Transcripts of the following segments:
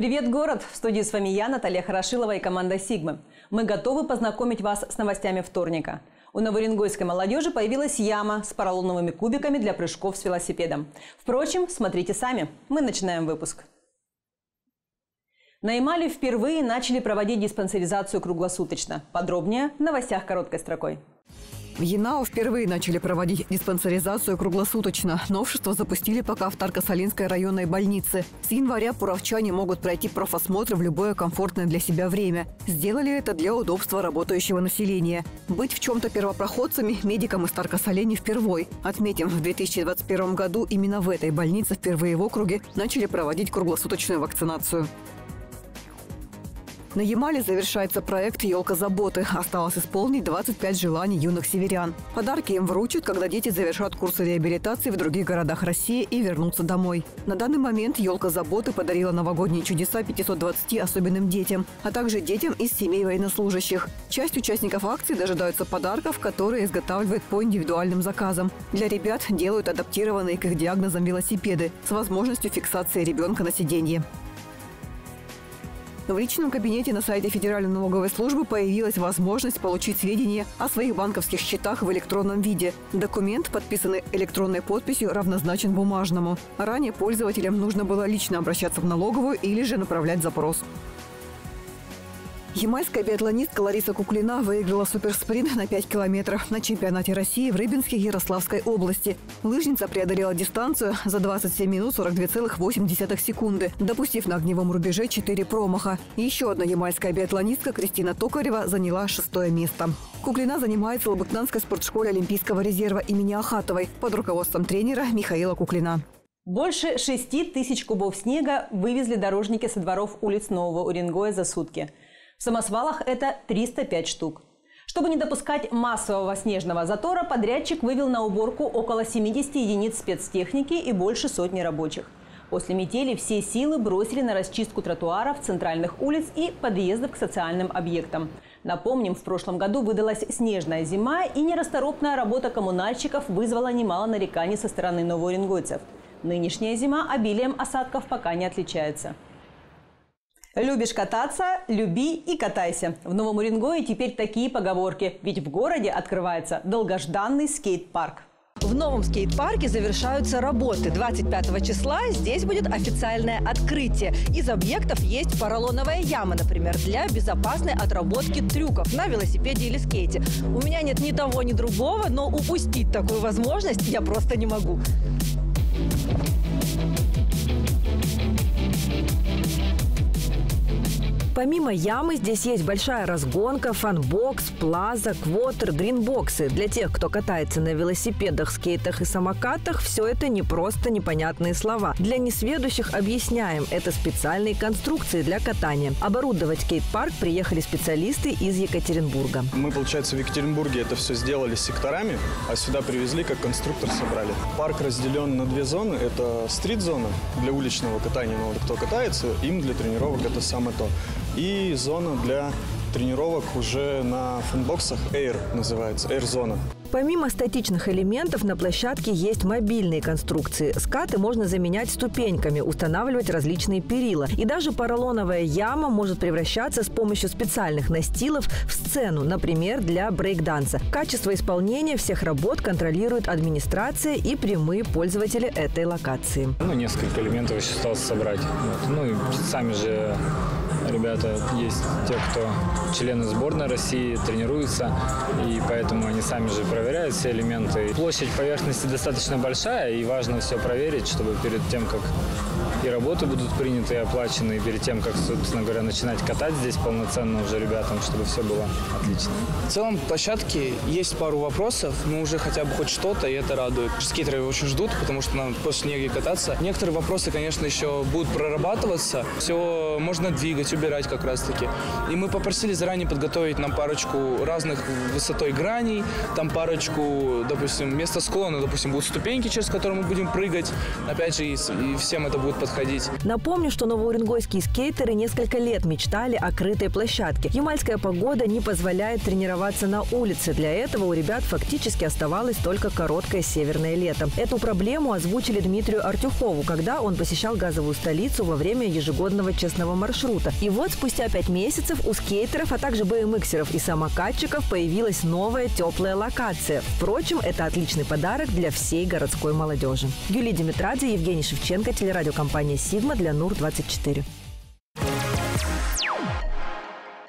Привет, город! В студии с вами я, Наталья Хорошилова и команда «Сигмы». Мы готовы познакомить вас с новостями вторника. У новоренгойской молодежи появилась яма с поролоновыми кубиками для прыжков с велосипедом. Впрочем, смотрите сами. Мы начинаем выпуск. На Ямале впервые начали проводить диспансеризацию круглосуточно. Подробнее в новостях короткой строкой. В Янао впервые начали проводить диспансеризацию круглосуточно. Новшество запустили пока в Тарко-Салинской районной больнице. С января пуровчане могут пройти профосмотр в любое комфортное для себя время. Сделали это для удобства работающего населения. Быть в чем-то первопроходцами медикам из Тарко-Сали впервой. Отметим, в 2021 году именно в этой больнице впервые в округе начали проводить круглосуточную вакцинацию. На Ямале завершается проект «Елка заботы». Осталось исполнить 25 желаний юных северян. Подарки им вручат, когда дети завершат курсы реабилитации в других городах России и вернутся домой. На данный момент «Елка заботы» подарила новогодние чудеса 520 особенным детям, а также детям из семей военнослужащих. Часть участников акции дожидаются подарков, которые изготавливают по индивидуальным заказам. Для ребят делают адаптированные к их диагнозам велосипеды с возможностью фиксации ребенка на сиденье. В личном кабинете на сайте Федеральной налоговой службы появилась возможность получить сведения о своих банковских счетах в электронном виде. Документ, подписанный электронной подписью, равнозначен бумажному. Ранее пользователям нужно было лично обращаться в налоговую или же направлять запрос. Ямайская биатлонистка Лариса Куклина выиграла суперспринт на 5 километров на чемпионате России в Рыбинске Ярославской области. Лыжница преодолела дистанцию за 27 минут 42,8 секунды, допустив на огневом рубеже 4 промаха. Еще одна ямайская биатлонистка Кристина Токарева заняла шестое место. Куклина занимается в Лабытнанской спортшколе Олимпийского резерва имени Ахатовой под руководством тренера Михаила Куклина. Больше 6 тысяч кубов снега вывезли дорожники со дворов улиц Нового Уренгоя за сутки – в самосвалах это 305 штук. Чтобы не допускать массового снежного затора, подрядчик вывел на уборку около 70 единиц спецтехники и больше сотни рабочих. После метели все силы бросили на расчистку тротуаров, центральных улиц и подъездов к социальным объектам. Напомним, в прошлом году выдалась снежная зима, и нерасторопная работа коммунальщиков вызвала немало нареканий со стороны новоуренгойцев. Нынешняя зима обилием осадков пока не отличается. Любишь кататься – люби и катайся. В Новом Уренгое теперь такие поговорки, ведь в городе открывается долгожданный скейт-парк. В новом скейт-парке завершаются работы. 25 числа здесь будет официальное открытие. Из объектов есть поролоновая яма, например, для безопасной отработки трюков на велосипеде или скейте. У меня нет ни того, ни другого, но упустить такую возможность я просто не могу. Помимо ямы здесь есть большая разгонка, funbox, плаза, quarter, grindbox ы. Для тех, кто катается на велосипедах, скейтах и самокатах, все это не просто непонятные слова. Для несведущих объясняем. Это специальные конструкции для катания. Оборудовать скейт-парк приехали специалисты из Екатеринбурга. Мы, получается, в Екатеринбурге это все сделали секторами, а сюда привезли, как конструктор собрали. Парк разделен на две зоны. Это стрит-зона для уличного катания, но кто катается, им для тренировок это самое то и зона для тренировок уже на фанбоксах Air называется, Air зона. Помимо статичных элементов на площадке есть мобильные конструкции. Скаты можно заменять ступеньками, устанавливать различные перила. И даже поролоновая яма может превращаться с помощью специальных настилов в сцену, например, для брейкданса. Качество исполнения всех работ контролирует администрация и прямые пользователи этой локации. Ну, несколько элементов еще осталось собрать. Вот. Ну и сами же ребята есть те, кто члены сборной России, тренируются, и поэтому они сами же проверяют все элементы. Площадь поверхности достаточно большая, и важно все проверить, чтобы перед тем, как и работы будут приняты и оплачены, и перед тем, как, собственно говоря, начинать катать здесь полноценно уже ребятам, чтобы все было отлично. В целом, площадке есть пару вопросов, но уже хотя бы хоть что-то, и это радует. Скейтеры очень ждут, потому что нам после снега кататься. Некоторые вопросы, конечно, еще будут прорабатываться. Все можно двигать, выбирать как раз-таки. И мы попросили заранее подготовить нам парочку разных высотой граней, там парочку, допустим, вместо склона, допустим, будут ступеньки, через которые мы будем прыгать. Опять же, и, и всем это будет подходить. Напомню, что новоуренгойские скейтеры несколько лет мечтали о крытой площадке. Ямальская погода не позволяет тренироваться на улице. Для этого у ребят фактически оставалось только короткое северное лето. Эту проблему озвучили Дмитрию Артюхову, когда он посещал газовую столицу во время ежегодного честного маршрута. И вот спустя пять месяцев у скейтеров, а также BMXеров и самокатчиков появилась новая теплая локация. Впрочем, это отличный подарок для всей городской молодежи. Юлия Димитрадзе, Евгений Шевченко, телерадиокомпания «Сигма» для НУР-24.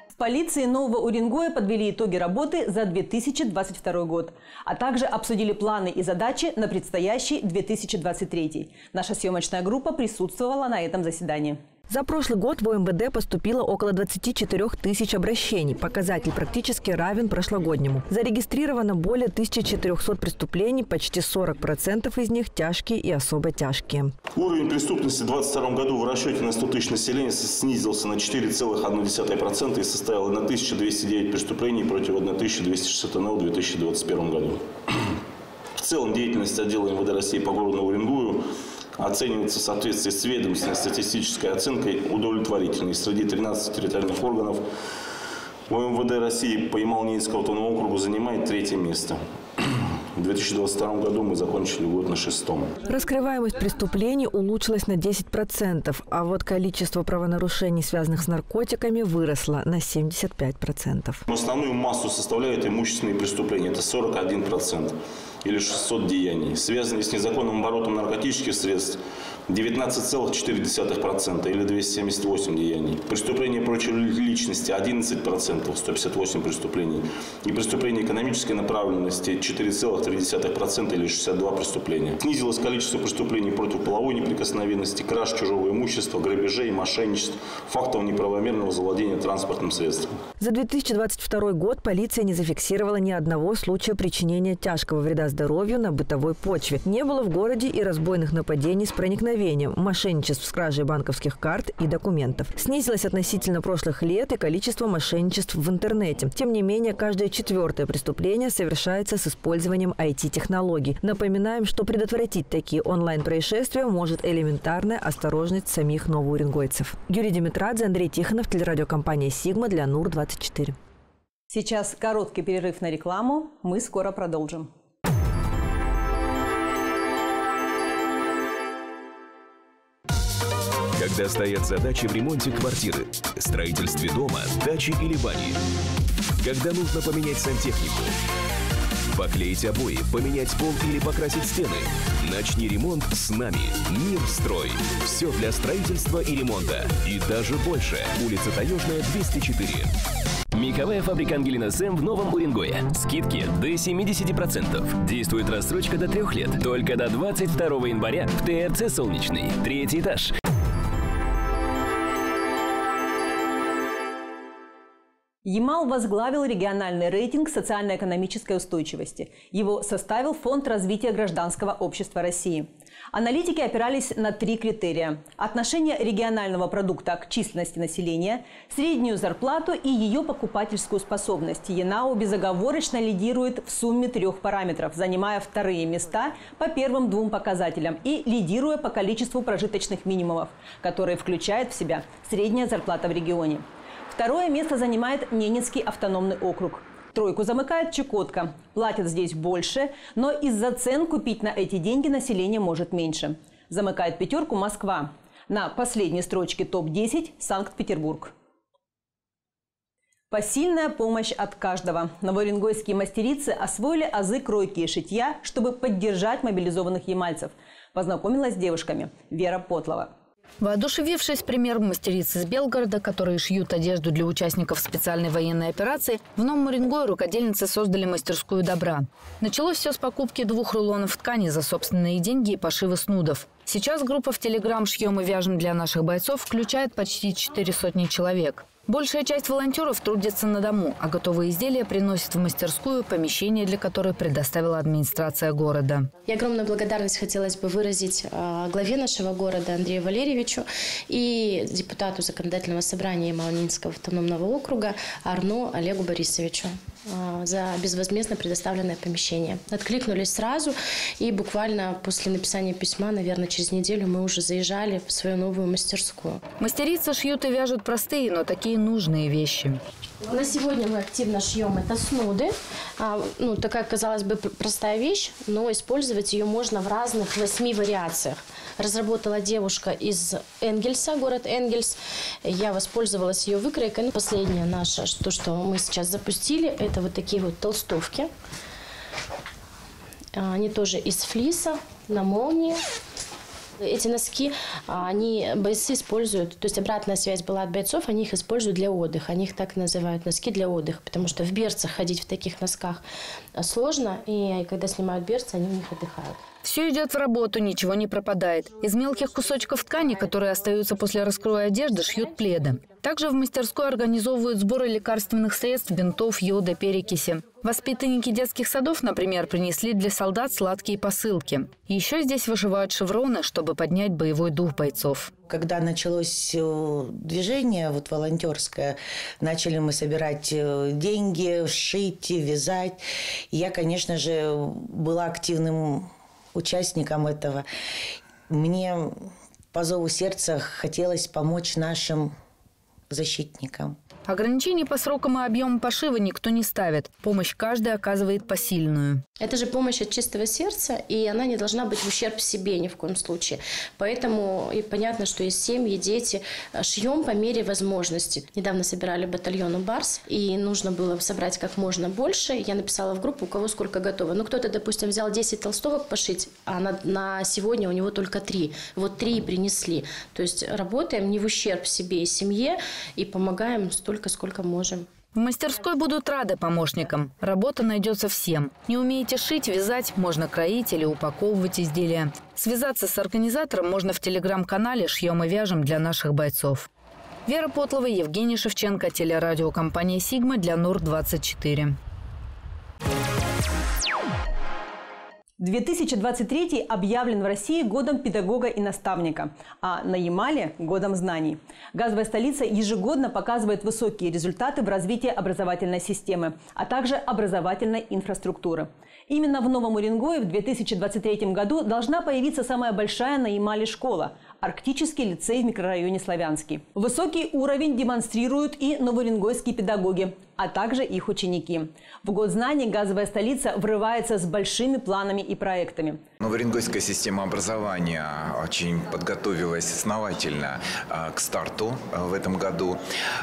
В полиции Нового Уренгоя подвели итоги работы за 2022 год, а также обсудили планы и задачи на предстоящий 2023. Наша съемочная группа присутствовала на этом заседании. За прошлый год в ОМВД поступило около 24 тысяч обращений. Показатель практически равен прошлогоднему. Зарегистрировано более 1400 преступлений, почти 40% из них тяжкие и особо тяжкие. Уровень преступности в 2022 году в расчете на 100 тысяч населения снизился на 4,1% и составил на 1209 преступлений против 1261 в 2021 году. В целом деятельность отдела МВД России по городу Уренгую оценивается в соответствии с ведомственной статистической оценкой удовлетворительной. Среди 13 территориальных органов МВД России по автономному округу занимает третье место. В 2022 году мы закончили год на шестом. Раскрываемость преступлений улучшилась на 10%, а вот количество правонарушений, связанных с наркотиками, выросло на 75%. Основную массу составляют имущественные преступления. Это 41% или 600 деяний. Связанные с незаконным оборотом наркотических средств 19,4% или 278 деяний. Преступления против личности 11%, 158 преступлений. И преступления экономической направленности 4,3% или 62 преступления. Снизилось количество преступлений против половой неприкосновенности, краж чужого имущества, грабежей, мошенничеств, фактов неправомерного завладения транспортным средством. За 2022 год полиция не зафиксировала ни одного случая причинения тяжкого вреда здоровью на бытовой почве. Не было в городе и разбойных нападений с проникновением, мошенничеств с кражей банковских карт и документов. Снизилось относительно прошлых лет и количество мошенничеств в интернете. Тем не менее, каждое четвертое преступление совершается с использованием IT-технологий. Напоминаем, что предотвратить такие онлайн-происшествия может элементарная осторожность самих новоуренгойцев. Юрий Димитрадзе, Андрей Тихонов, телерадиокомпания «Сигма» для НУР-24. Сейчас короткий перерыв на рекламу. Мы скоро продолжим. Когда стоят задачи в ремонте квартиры, строительстве дома, дачи или бани. Когда нужно поменять сантехнику. Поклеить обои, поменять пол или покрасить стены. Начни ремонт с нами. Мир строй. Все для строительства и ремонта. И даже больше. Улица Таежная, 204. Меховая фабрика Ангелина Сэм в Новом Уренгое. Скидки до 70%. Действует рассрочка до трех лет. Только до 22 января в ТРЦ «Солнечный». Третий этаж. Ямал возглавил региональный рейтинг социально-экономической устойчивости. Его составил Фонд развития гражданского общества России. Аналитики опирались на три критерия. Отношение регионального продукта к численности населения, среднюю зарплату и ее покупательскую способность. ЯНАУ безоговорочно лидирует в сумме трех параметров, занимая вторые места по первым двум показателям и лидируя по количеству прожиточных минимумов, которые включают в себя средняя зарплата в регионе. Второе место занимает Ненецкий автономный округ. Тройку замыкает Чукотка. Платят здесь больше, но из-за цен купить на эти деньги население может меньше. Замыкает пятерку Москва. На последней строчке топ-10 Санкт-Петербург. Посильная помощь от каждого. Новоренгойские мастерицы освоили азы кройки и шитья, чтобы поддержать мобилизованных ямальцев. Познакомилась с девушками Вера Потлова. Воодушевившись примером мастериц из Белгорода, которые шьют одежду для участников специальной военной операции, в Новом Уренгое рукодельницы создали мастерскую добра. Началось все с покупки двух рулонов ткани за собственные деньги и пошива снудов. Сейчас группа в Телеграм «Шьем и вяжем для наших бойцов» включает почти четыре сотни человек. Большая часть волонтеров трудится на дому, а готовые изделия приносят в мастерскую, помещение для которой предоставила администрация города. И огромную благодарность хотелось бы выразить а, главе нашего города Андрею Валерьевичу и депутату законодательного собрания Ямало-Ненецкого автономного округа Арно Олегу Борисовичу за безвозмездно предоставленное помещение. Откликнулись сразу, и буквально после написания письма, наверное, через неделю мы уже заезжали в свою новую мастерскую. Мастерицы шьют и вяжут простые, но такие нужные вещи. На сегодня мы активно шьем это снуды. А, ну, такая, казалось бы, простая вещь, но использовать ее можно в разных восьми вариациях. Разработала девушка из Энгельса, город Энгельс. Я воспользовалась ее выкройкой. Ну, последнее наше, то, что мы сейчас запустили, это вот такие вот толстовки. А, они тоже из флиса на молнии. Эти носки, а, они бойцы используют, то есть обратная связь была от бойцов, они их используют для отдыха. Они их так называют, носки для отдыха, потому что в берцах ходить в таких носках сложно, и когда снимают берцы, они в них отдыхают. Все идет в работу, ничего не пропадает. Из мелких кусочков ткани, которые остаются после раскроя одежды, шьют пледы. Также в мастерской организовывают сборы лекарственных средств, бинтов, йода, перекиси. Воспитанники детских садов, например, принесли для солдат сладкие посылки. Еще здесь вышивают шевроны, чтобы поднять боевой дух бойцов. Когда началось э, движение вот волонтерское, начали мы собирать э, деньги, шить, вязать. Я, конечно же, была активным участником этого. Мне по зову сердца хотелось помочь нашим защитникам. Ограничений по срокам и объему пошива никто не ставит. Помощь каждый оказывает посильную. Это же помощь от чистого сердца, и она не должна быть в ущерб себе ни в коем случае. Поэтому и понятно, что есть семьи, дети. Шьем по мере возможности. Недавно собирали батальон «Барс», и нужно было собрать как можно больше. Я написала в группу, у кого сколько готово. Ну, кто-то, допустим, взял 10 толстовок пошить, а на, на сегодня у него только 3. Вот 3 принесли. То есть работаем не в ущерб себе и семье, и помогаем столько, сколько можем. В мастерской будут рады помощникам. Работа найдется всем. Не умеете шить, вязать, можно кроить или упаковывать изделия. Связаться с организатором можно в телеграм-канале «Шьем и вяжем» для наших бойцов. Вера Потлова, Евгений Шевченко, телерадиокомпания «Сигма» для НУР-24. 2023 объявлен в России годом педагога и наставника, а на Ямале – годом знаний. Газовая столица ежегодно показывает высокие результаты в развитии образовательной системы, а также образовательной инфраструктуры. Именно в Новом Уренгое в 2023 году должна появиться самая большая на Ямале школа – Арктический лицей в микрорайоне Славянский. Высокий уровень демонстрируют и новоренгойские педагоги, а также их ученики. В год знаний газовая столица врывается с большими планами и проектами. Новоренгойская система образования очень подготовилась основательно а, к старту а, в этом году.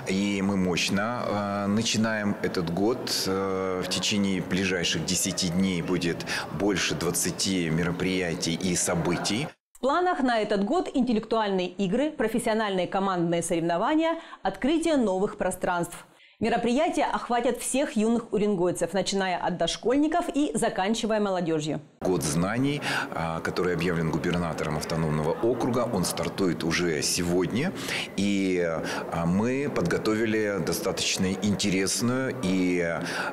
И мы мощно а, начинаем этот год. В течение ближайших 10 дней будет больше 20 мероприятий и событий. В планах на этот год интеллектуальные игры, профессиональные командные соревнования, открытие новых пространств. Мероприятия охватят всех юных уренгойцев, начиная от дошкольников и заканчивая молодежью. Год знаний, а, который объявлен губернатором автономного округа, он стартует уже сегодня. И а, мы подготовили достаточно интересную и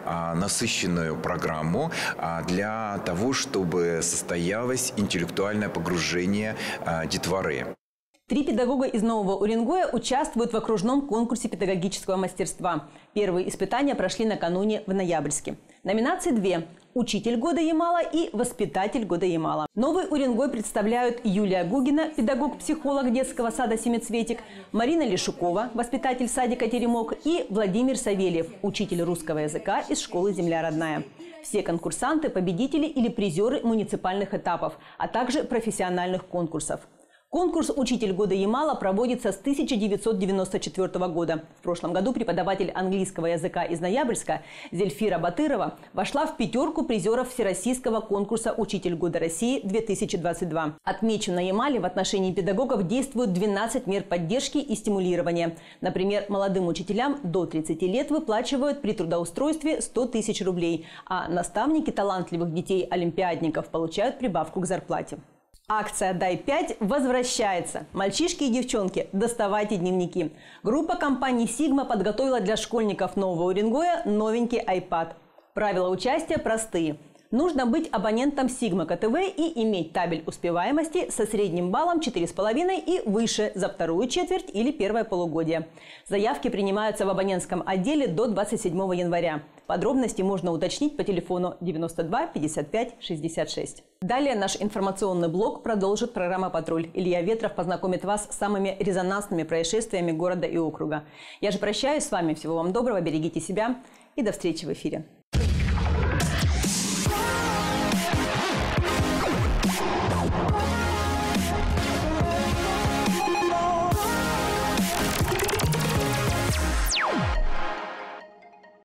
а, насыщенную программу для того, чтобы состоялось интеллектуальное погружение детворы. Три педагога из Нового Уренгоя участвуют в окружном конкурсе педагогического мастерства. Первые испытания прошли накануне в ноябрьске. Номинации две – «Учитель года Ямала» и «Воспитатель года Ямала». Новый Уренгой представляют Юлия Гугина, педагог-психолог детского сада «Семицветик», Марина Лешукова, воспитатель садика «Теремок» и Владимир Савельев, учитель русского языка из школы «Земля родная». Все конкурсанты – победители или призеры муниципальных этапов, а также профессиональных конкурсов. Конкурс «Учитель года Ямала» проводится с 1994 года. В прошлом году преподаватель английского языка из Ноябрьска Зельфира Батырова вошла в пятерку призеров Всероссийского конкурса «Учитель года России-2022». Отмечу, на Ямале в отношении педагогов действуют 12 мер поддержки и стимулирования. Например, молодым учителям до 30 лет выплачивают при трудоустройстве 100 тысяч рублей, а наставники талантливых детей-олимпиадников получают прибавку к зарплате. Акция «Дай 5» возвращается. Мальчишки и девчонки, доставайте дневники. Группа компании «Сигма» подготовила для школьников Нового Уренгоя новенький iPad. Правила участия простые. Нужно быть абонентом Sigma КТВ и иметь табель успеваемости со средним баллом 4,5 и выше за вторую четверть или первое полугодие. Заявки принимаются в абонентском отделе до 27 января. Подробности можно уточнить по телефону 92 55 66. Далее наш информационный блок продолжит программа «Патруль». Илья Ветров познакомит вас с самыми резонансными происшествиями города и округа. Я же прощаюсь с вами. Всего вам доброго, берегите себя и до встречи в эфире.